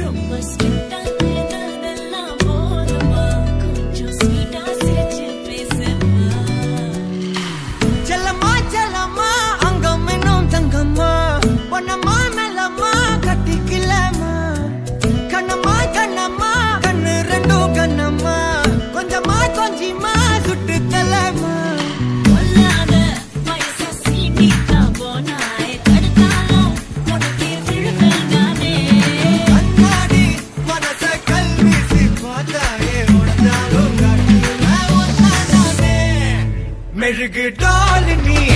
ரொம்ப strict உடஞ்சாலும் காட்டுல